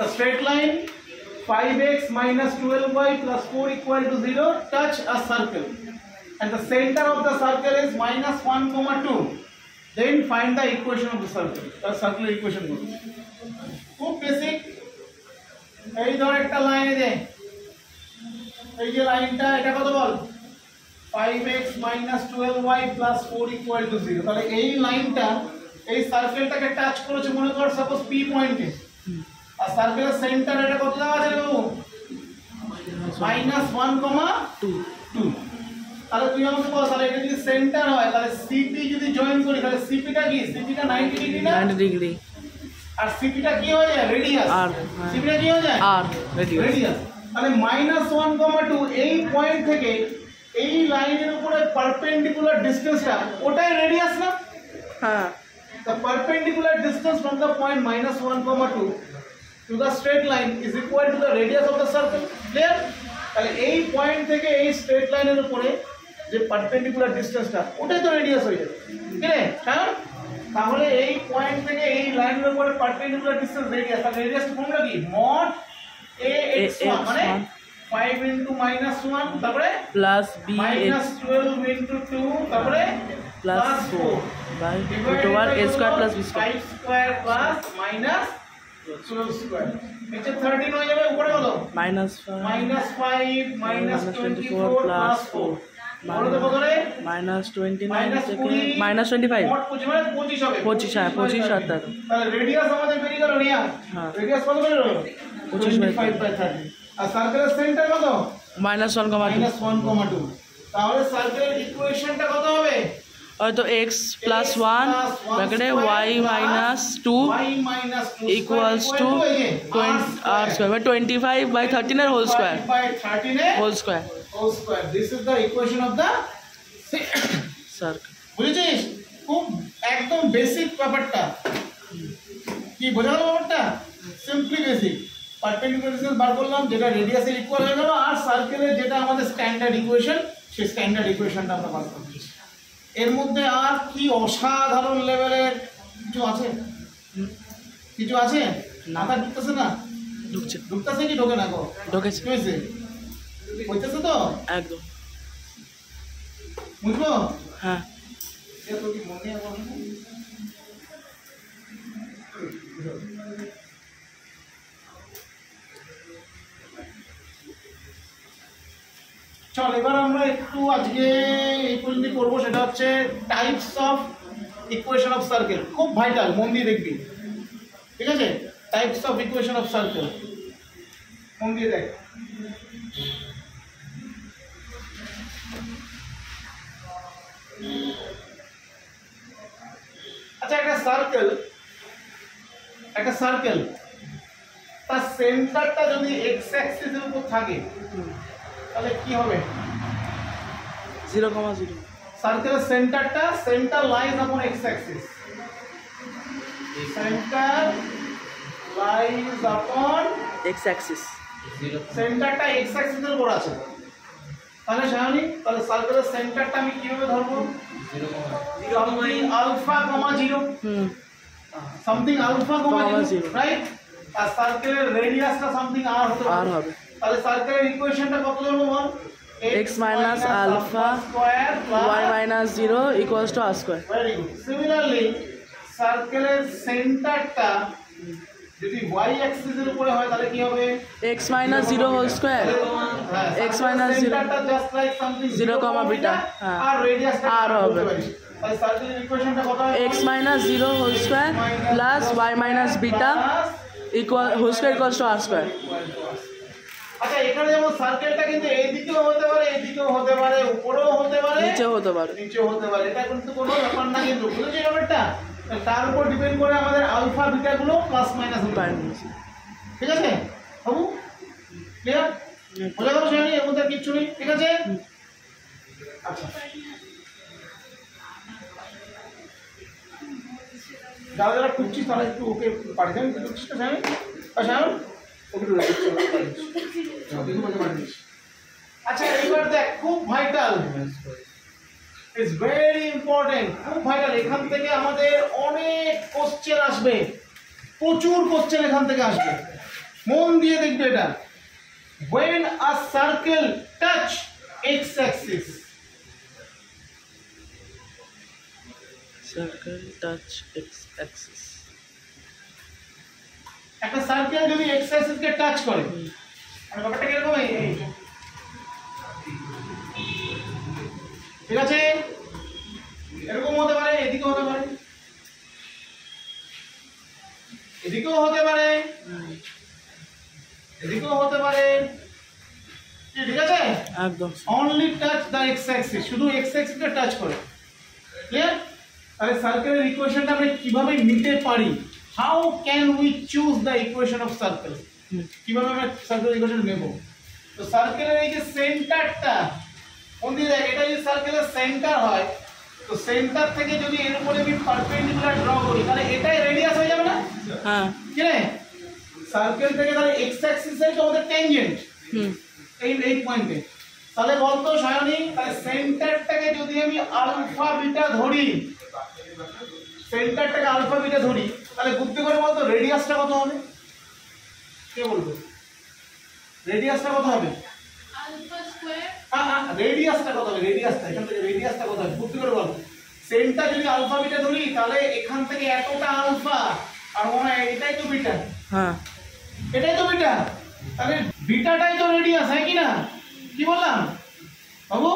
The straight line 5x minus 12y plus 4 equal to 0 touch a circle. And the center of the circle is minus 1 comma 2. Then find the equation of the circle. The circular equation. খুব basic এই ধর একটা line দে এই যে লাইনটা এটা কত বল 5x minus 12y plus 4 equal to 0 তাহলে এই লাইনটা এই সার্কেলটাকে টাচ করেছে মনে কর সাপোজ পি পয়েন্টে আর সার্কেলের সেন্টার এটা কত দেওয়া আছে বাবু? Minus one comma two. Two. তাহলে তুই আমাকে বল তাহলে এটা যদি সেন্টার হয় তাহলে সিপি যদি জয়েন করি তাহলে সিপিটা কি? সিপিটা 90 ডিগ্রি না? নাইনটি ডিগ্রি আর সিপিটা কি হয়ে যায়? রেডিয়াস আর। সিপিটা কি হয়ে যায়? আর রেডিয়াস তাহলে মাইনাস ওয়ান কমা টু এই পয়েন্ট থেকে এই লাইনের উপরে পারপেন্ডিকুলার ডিস্টেন্সটা ওটাই রেডিয়াস না? হ্যাঁ। The perpendicular distance from the point minus 1 comma 2 to the straight line is equal to the radius of the circle. Clear? তাহলে এই পয়েন্ট থেকে এই স্ট্রেট লাইনের উপরে যে পারপেন্ডিকুলার ডিসটেন্সটা ওটাই তো রেডিয়াস হয়ে যাবে ঠিক আছে কারণ তাহলে এই পয়েন্ট থেকে এই লাইনের উপরে পারপেন্ডিকুলার ডিসটেন্স রেডিয়াস তাহলে রেডিয়াসটা ফর্মুলা কি মড এ এক্স মানে। 5 ইনটু মাইনাস 1 তারপরে প্লাস বি মাইনাস 12 ইনটু 2 তারপরে plus plus four 4 by root over a square plus b square 5 square plus minus 12 square নিচে 13 হয়ে যাবে উপরে কত minus minus 5 minus Minus 24 plus 4 বড় তো কত রে? মাইনাস টোয়েন্টি নাইন থেকে মাইনাস টোয়েন্টি ফাইভ মোট 25 মানে 25 হবে। 25 হ্যাঁ, 25 আর তেরো। রেডিয়াস আমাদের বেরিয়ে গেল রিয়া হ্যাঁ। রেডিয়াস কত বেরিয়ে গেল। 25 by 25 বাই 30 আর সার্কেলের সেন্টার কত minus one comma two minus 1 2 তাহলে সার্কেলের ইকুয়েশনটা কত হবে? হয়তো এক্স প্লাস ওয়ান ব্র্যাকেটে y minus two y minus 2 equals to twenty r square by twenty five by থার্টিনের whole square by 13 এর whole square whole square. this is the equation of the sir বুঝেছিস খুব একদম basic ব্যাপারটা কি বোঝা গেল ব্যাপারটা সিম্পলি বেসিক পারপেন্ডিকুলার ডিসটেন্স বার করলাম যেটা রেডিয়াসের ইকুয়াল হয়ে গেল আর সার্কেলের যেটা আমাদের স্ট্যান্ডার্ড ইকুয়েশন সেই স্ট্যান্ডার্ড ইকুয়েশনটা আমরা বার করছি। এর মধ্যে আর কি অসাধারণ লেভেলের কিছু আছে? কিছু আছে? মাথা ঢুকতেছে না? ঢুকছে। ঢুকতেছে কি? ঢোকে না গো। ঢুকেছে। হয়েছে? হইতেছে তো? একদম। বুঝলো? হ্যাঁ। মনে চল, এবার আমরা একটু আজকে এই পর্যন্ত করব, সেটা হচ্ছে types of equation of circle খুব ভাইটাল মন দিয়ে দেখবি। ঠিক আছে? Types of equation of circle মন দিয়ে দেখ। আচ্ছা একটা সার্কেল একটা সার্কেল তার সেন্টারটা যদি এক্স অ্যাক্সিসের উপর থাকে তাহলে কি হবে? জিরো কমা জিরো সার্কেলের সেন্টারটা centre lies upon X axis centre lies upon x axis সেন্টারটা এক্স অ্যাক্সিসের উপর আছে। তাহলে শায়নি তাহলে সার্কেলের সেন্টারটা আমি কীভাবে ধরবো? Something alpha comma zero hmm. Something alpha comma zero right আর সার্কেলের রেডিয়াসটা সামথিং আর হতে আর পারে হবে তাহলে সার্কেলের ইকুয়েশনটা কত ধরবো বল X minus alpha square y minus zero equals to r square very good similarly সার্কেলের সেন্টারটা যদি y অ্যাক্সিসের উপরে হয় তাহলে কি হবে? X minus zero whole square X minus zero. সেন্টারটা just like something Zero comma beta, হ্যাঁ। আর রেডিয়াসটা আর হবে। তাহলে সার্কেলের ইকুয়েশনটা কত হবে x minus zero whole square plus y minus beta equal whole square equals to r square আচ্ছা এখানে যেমন সার্কেলটা কিন্তু এইদিকেও হতে পারে এইদিকেও হতে পারে উপরেও হতে পারে নিচেও হতে পারে। নিচেও হতে পারে। এটা কিন্তু কোনো ব্যাপার না কিন্তু। বুঝেছি ব্যাপারটা? তার উপর ডিপেন্ড করে আমাদের আলফা বিটা গুলো প্লাস মাইনাস হতে পারে। ঠিক আছে? বাবু ক্লিয়ার বোঝা গেল সেখানে এর মধ্যে আর কিচ্ছু নেই। ঠিক আছে? আচ্ছা। যারা যারা খুঁজছিস তারা একটু ওকে পাঠিয়ে দেবেন খুঁজছিস না স্যার আচ্ছা ওকে। আচ্ছা এইবার দেখ, খুব ভাইটাল ইটস ভেরি ইম্পর্টেন্ট খুব ভাইটাল এখান থেকে আমাদের অনেক কোশ্চেন আসবে। প্রচুর কোশ্চেন এখান থেকে আসবে। মন দিয়ে দেখবে এটা। When a circle touch x axis Circle touch x axis. একটা সার্কেল যদি x axis কে টাচ করে। মানে ব্যাপারটা কীরকম এই এই। ঠিক আছে? এরকম হতে পারে এদিকেও হতে পারে। এদিকেও হতে পারে। এদিকেও হতে পারে। ঠিক আছে? একদম। Only touch the x axis শুধু এক্স অ্যাক্সিসটা টাচ করে। ক্লিয়ার তাহলে সার্কেলের ইকুয়েশনটা আমরা কীভাবে নিতে পারি? How can we choose the equation of circle কীভাবে আমরা সার্কেলের ইকুয়েশন নেব? তো সার্কেলের এই যে সেন্টারটা কোন দিকে? এটা যদি সার্কেলের সেন্টার হয় তো সেন্টার থেকে যদি এর উপরে আমি পারপেন্ডিকুলার ড্র করি তাহলে এটাই রেডিয়াস হয়ে যাবে না? হ্যাঁ। কি রে সার্কেল থেকে তাহলে এক্স অ্যাক্সিসটাই তো আমাদের ট্যানজেন্ট হুম। এই এই পয়েন্টে তাহলে বলতো সায়নী তাহলে সেন্টারটাকে যদি আমি আলফা বিটা ধরি সেন্টারটাকে আলফা বিটা ধরি তাহলে বুদ্ধি করে বলতো রেডিয়াসটা কত হবে? কে বলবে? রেডিয়াসটা কত হবে? রেডিয়াসটা কত হবে? রেডিয়াসটা এখান থেকে রেডিয়াসটা কত হবে? বুদ্ধি করে বলো সেন্টার যদি আলফা বিটা ধরি তাহলে এখান থেকে এতটা আলফা আর মনে হয় এটাই তো বিটা। হ্যাঁ। এটাই তো বিটা। তাহলে বিটাটাই তো রেডিয়াস হয় কি না? কি বললাম? বাবু?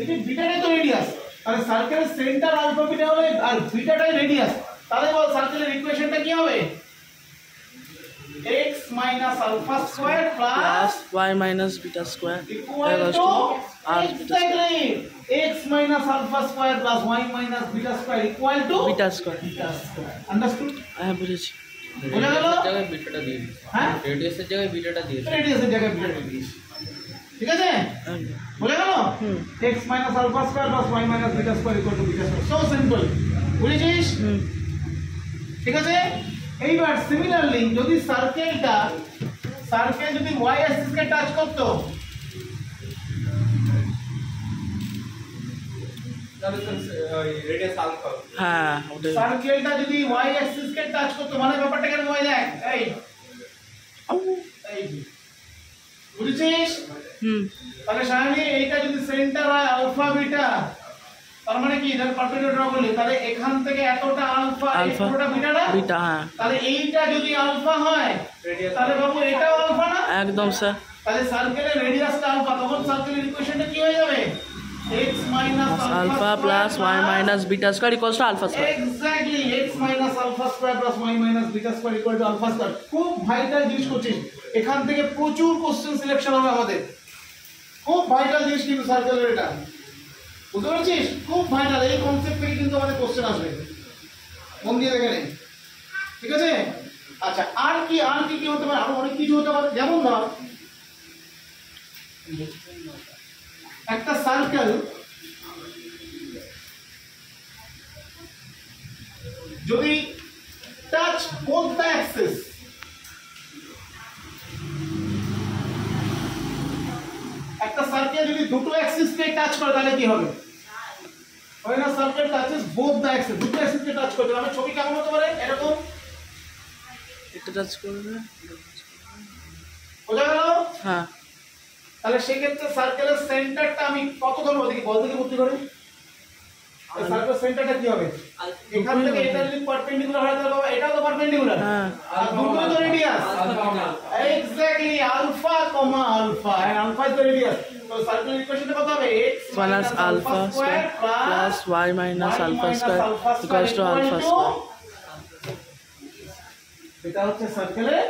এই যে বিটাটাই তো রেডিয়াস তাহলে সার্কেলের সেন্টার আলফা বিটা হলে আর বিটাটাই রেডিয়াস তাহলে বল সার্কেলের ইকুয়েশনটা কি হবে? x minus alpha square plus plus y minus beta square equal equals to to r beta square. exactly x minus alpha square plus y minus beta square equal to beta square beta square understood? হ্যাঁ বুঝেছি বোঝা গেল? রেডিয়াসের জায়গায় বিটাটা দিয়ে দিই হ্যাঁ? রেডিয়াসের জায়গায় বিটাটা দিয়ে দিই রেডিয়াসের জায়গায় বিটা দিয়েছি। ঠিক আছে? একদম বোঝা গেল? x minus alpha square plus y minus beta square equal to beta square so simple বুঝেছিস? ঠিক আছে? এইবার সিমিলারলি যদি সার্কেলটা সার্কেল যদি y অ্যাক্সিস কে টাচ করতো হ্যাঁ সার্কেলটা যদি y অ্যাক্সিস কে টাচ করতো মানে ব্যাপারটা কেন হয় দেখ? এই। বুঝেছিস? তাহলে সায়নী এইটা যদি সেন্টার হয় আলফা বিটা তার মানে কি? ধর পারপেন্ডিকুলার ড্র করলে তাহলে এখান থেকে এতটা আলফা পুরোটা বিটা না? বিটা হ্যাঁ। তাহলে এইটা যদি আলফা হয় তাহলে বাবু এটাও আলফা না? একদম স্যার তাহলে সার্কেলের রেডিয়াসটা আলফা তখন সার্কেলের ইকুয়েশনটা কি হয়ে যাবে? x alpha plus y minus beta square to alpha square exactly x minus alpha square plus y minus beta square equal to alpha square খুব ভাইটাল জিনিস করছিস। এখান থেকে প্রচুর কোশ্চেন সিলেকশন হবে আমাদের। খুব ভাইটাল জিনিস কিন্তু সার্কেলের এটা। বুঝতে পারছিস? খুব ভাইটাল এই কনসেপ্ট থেকে কিন্তু আমাদের কোশ্চেন আসবে। মন দিয়ে দেখে নে। ঠিক আছে? আচ্ছা আর কি আর কি কি হতে পারে? আরও অনেক কিছু হতে পারে। যেমন ধর, একটা সার্কেল যদি টাচ বোথ দ্য অ্যাক্সিস দুটো অ্যাক্সিসকে টাচ করে তাহলে কি হবে? হয় না circle touches both the axis দুটো অ্যাক্সিসকে টাচ করে তাহলে ছবি কেমন হতে পারে? এরকম। এটা টাচ করবে। বোঝা গেল? হ্যাঁ। তাহলে সেক্ষেত্রে সার্কেলের সেন্টারটা আমি কত ধরবো? দেখি বল থেকে বুদ্ধি করে। সার্কেল সেন্টারটা কি হবে? এখান থেকে এটা যদি পারপেন্ডিকুলার হয় তাহলে তো পারপেন্ডিকুলার হ্যাঁ। আর দুটো তো radius exactly alpha comma alpha and alpha is the radius তো ইকুয়েশনটা কত হবে? X এটা হচ্ছে সার্কেলের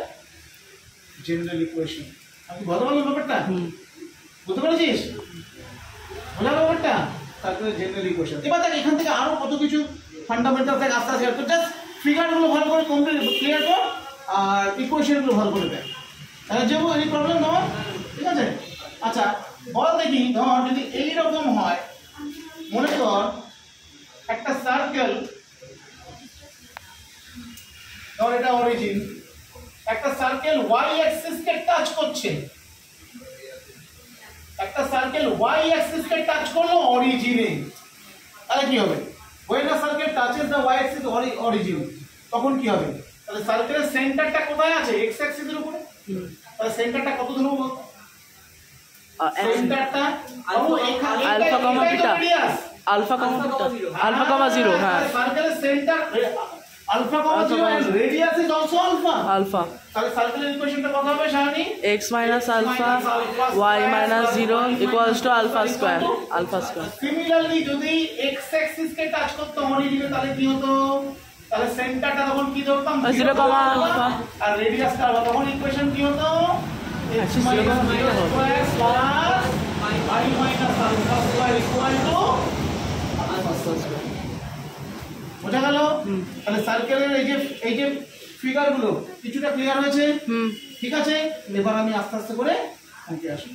জেনারেল ইকুয়েশন আমি ভালো বললাম ব্যাপারটা? বুঝতে পেরেছিস? গেল ব্যাপারটা? সার্কেলের জেনারেল ইকুয়েশন এবার দেখ এখান থেকে আরও কত কিছু ফান্ডামেন্টাল থেকে আস্তে আস্তে জাস্ট ফিগারগুলো ভালো করে কমপ্লিট ক্লিয়ার কর আর ইকুয়েশনগুলো ভালো করে দেখ। তাহলে যে এই প্রবলেম নয় ঠিক আছে? আচ্ছা বল দেখি, ধর যদি এইরকম হয়, মনে কর একটা সার্কেল ধর এটা অরিজিন একটা সার্কেল ওয়াই অ্যাক্সিস কে টাচ করছে। একটা সার্কেল ওয়াই অ্যাক্সিস কে টাচ করল অরিজিনে তাহলে কি হবে? A circle touches the y axis ori- origin, তখন কি হবে? তাহলে সার্কেলের সেন্টারটা কোথায় আছে? এক্স অ্যাক্সিসের উপরে? তাহলে সেন্টারটা কত সেন্টারটা alpha comma alpha comma zero হ্যাঁ। সার্কেলের centre alpha comma zero and radius is also alpha alpha. তাহলে সার্কেলের ইকুয়েশনটা কত হবে Shahani x minus alpha y minus zero equals to alpha square alpha square similarly যদি এক্স অ্যাক্সিস কে টাচ করতো হরিজনে তাহলে কি হতো? তাহলে সেন্টারটা তখন কি ধরতাম? আর রেডিয়াসটা তখন ইকুয়েশন x আচ্ছা, zero minus comma zero beta হতো। square plus y minus alpha square equal to বোঝা গেল? তাহলে সার্কেলের এই যে এই যে ফিগারগুলো কিছুটা ক্লিয়ার হয়েছে? হুম। ঠিক আছে? এবার আমি আস্তে আস্তে করে আনতে আসব